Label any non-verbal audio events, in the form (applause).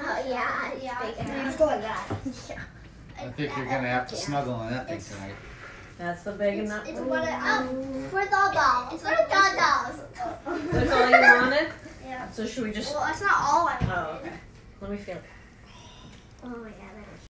Oh yeah, Yeah. You go like that. (laughs) I think you're gonna have to snuggle in that thing tonight. That's the big enough. It's oh, one of. um, for the dolls. It's For of the dolls. (laughs) That's all you wanted? Yeah. So should we just? Well, it's not all I Oh, okay. Let me feel. Oh yeah.